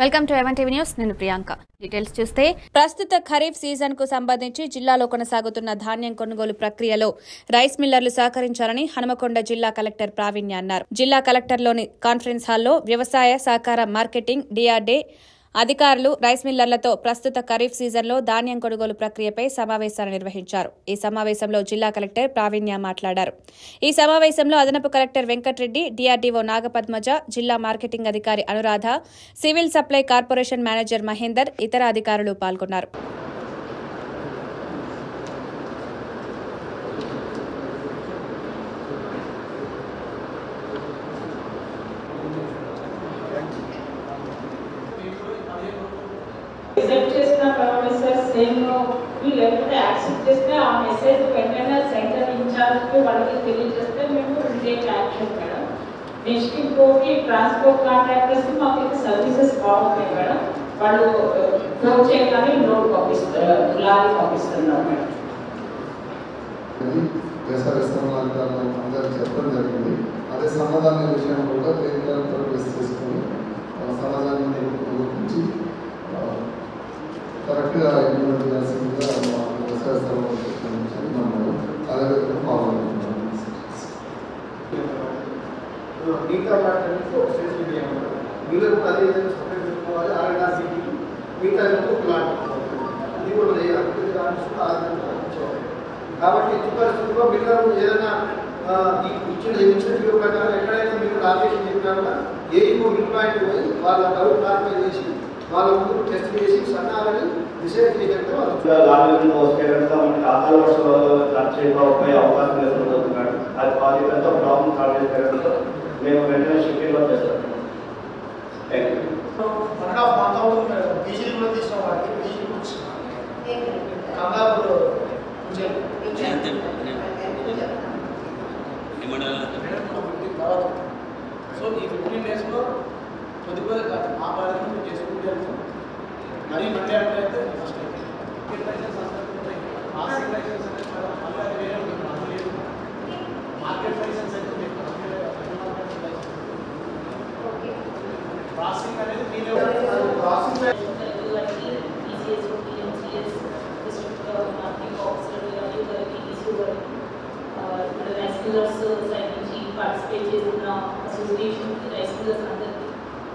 Welcome to ఎవన్ TV news. నేను Priyanka. Details చూస్తే ప్రస్తుత ఖరీఫ్ సీజన్కు సంబంధించి జిల్లాలో కొనసాగుతున్న ధాన్యం కొనుగోలు ప్రక్రియలో రైస్ మిల్లర్లు సహకరించాలని హనుమకొండ జిల్లా కలెక్టర్ ప్రావీణ్య అన్నారు. జిల్లా కలెక్టర్లోని కాన్ఫరెన్స్ హాల్లో వ్యవసాయ సహకార మార్కెటింగ్ డిఆర్డే అధికారులు రైస్ మిల్లర్లతో ప్రస్తుత ఖరీఫ్ సీజన్లో ధాన్యం కొనుగోలు ప్రక్రియపై సమావేశాలు నిర్వహించారు. ఈ సమావేశంలో జిల్లా కలెక్టర్ ప్రావీణ్య మాట్లాడారు. ఈ సమావేశంలో అదనపు కలెక్టర్ వెంకట్రెడ్డి డిఆర్డీఓ నాగపద్మజ జిల్లా మార్కెటింగ్ అధికారి Anuradha civil supply corporation manager Mahender ఇతర అధికారులు పాల్గొన్నారు. ప్రొఫెసర్ చేసిన ప్రొఫెసర్స్ సేమ్ లేకపోతే యాక్సెప్ట్ చేస్తే ఆ మెసేజ్ వెంటనే సెంటర్ ఇన్ఛార్జ్కి వాళ్ళకి తెలియజేస్తే మేము టేక్ యాక్షన్ మేడం. నెక్స్ట్ ఇంకోటి ట్రాన్స్పోర్ట్ కాంట్రాక్టర్స్కి మాకు ఇంకా సర్వీసెస్ బాగుంటాయి మేడం. వాళ్ళు ఫోన్ చేయగానే లోడ్ పంపిస్తారు లారీ పంపిస్తున్నారు మేడం. వేసవిస్తాం అందరికి చెప్పడం జరిగింది అదే సమాధానం విషయం కూడా కేంద్రంతో చేసుకొని ఆ గురించి కరెక్ట్గా ఇంప్లిమెంట్ చేయాల్సిందిగా మా వ్యవసాయ సర్వం చెప్తున్నాము ఫాలో అవుతున్నాము అదే విధంగా సపరేట్ పెట్టుకోవాలి. ఆర్ఎన్ఆర్సీకి మిగతా ఒక ప్లాన్ ఇది కూడా కాబట్టి పరిస్థితుల్లో మీరు ఏదైనా ఇచ్చిన ఇచ్చిన ప్రకారం ఎక్కడైనా మీరు చెప్పినా ఏ పాయింట్ పోయి వాళ్ళ డౌట్ క్లారిఫై చేసి వాళ్ళ ముందు టెస్ట్ చేసి సన్నాలని డిసైడ్ చేయగలిగితే మనకి అకాల వర్షంలో రన్ చేయకపోయే అవకాశం లేకుండా అది వాళ్ళ ఎంత ప్రాబ్లం సాల్వ్ చేస్తే కనుక మేము వెంటనే షెడ్యూల్లో చేస్తాం. ఆఫ్ పంతొమ్మిది పీజీలు కూడా తీసిన కంగాపూర్ సో ఈ ఫిఫ్టీన్ డేస్లో కొద్ది కొద్దిగా ఆ బాధ్యత మేము చేసుకుంటూ వెళ్తాం మరీ మండే అంటే అయితే ఫస్ట్ మార్కెట్ లైసెన్స్ అంటే చాలా మళ్ళీ అది వేరే ఉంటుంది మాకు లేదు మార్కెట్ లైసెన్స్ అయితే మీకు మార్కెట్ లైసెన్స్ ప్రాసెసింగ్ అనేది మీరే process ECS TMCS district marketing officer కానీ గారికి ఈసీ గారికి ఇప్పుడు రైస్ మిల్లర్స్ సైడ్ నుంచి పార్టిసిపేట్ చేసిన అసోసియేషన్కి రైస్ మిల్లర్స్